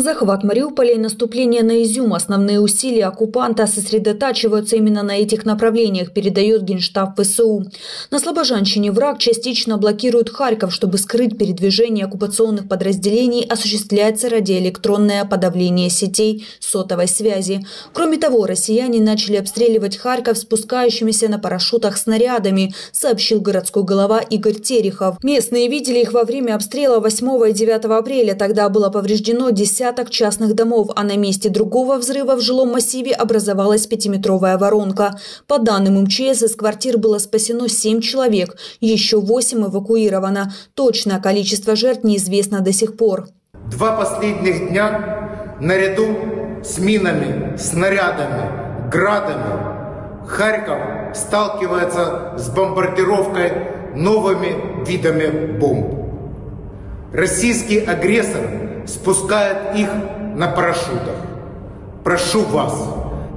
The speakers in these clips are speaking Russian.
Захват Мариуполя и наступление на Изюм. Основные усилия оккупанта сосредотачиваются именно на этих направлениях, передает Генштаб ВСУ. На Слобожанщине враг частично блокирует Харьков, чтобы скрыть передвижение оккупационных подразделений, осуществляется радиоэлектронное подавление сетей сотовой связи. Кроме того, россияне начали обстреливать Харьков спускающимися на парашютах снарядами, сообщил городской голова Игорь Терехов. Местные видели их во время обстрела 8 и 9 апреля. Тогда было повреждено 10 десяток частных домов, а на месте другого взрыва в жилом массиве образовалась пятиметровая воронка. По данным МЧС, из квартир было спасено 7 человек, еще 8 эвакуировано. Точное количество жертв неизвестно до сих пор. Два последних дня наряду с минами, снарядами, градами Харьков сталкивается с бомбардировкой новыми видами бомб. Российский агрессор спускает их на парашютах. Прошу вас,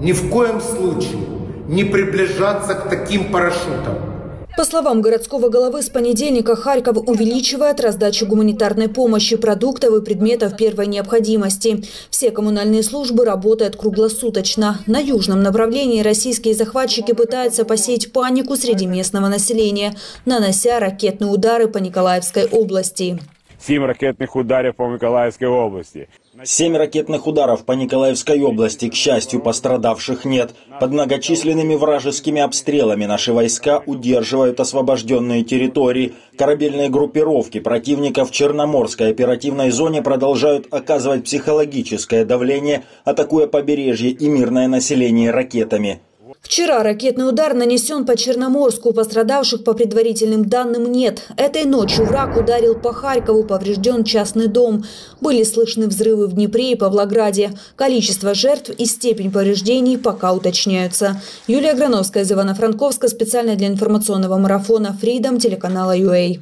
ни в коем случае не приближаться к таким парашютам. По словам городского головы, с понедельника Харьков увеличивает раздачу гуманитарной помощи, продуктов и предметов первой необходимости. Все коммунальные службы работают круглосуточно. На южном направлении российские захватчики пытаются посеять панику среди местного населения, нанося ракетные удары по Николаевской области. Сім ракетных ударов по Миколаевской области. Семь ракетных ударов по Николаевской области. К счастью, пострадавших нет. Под многочисленными вражескими обстрелами наши войска удерживают освобожденные территории. Корабельные группировки противника в Черноморской оперативной зоне продолжают оказывать психологическое давление, атакуя побережье и мирное население ракетами. Вчера ракетный удар нанесен по Черноморску. Пострадавших по предварительным данным нет. Этой ночью враг ударил по Харькову, поврежден частный дом. Были слышны взрывы в Днепре и Павлограде. Количество жертв и степень повреждений пока уточняются. Юлия Грановская из Ивано-Франковска специально для информационного марафона «Фридом» телеканала «ЮА».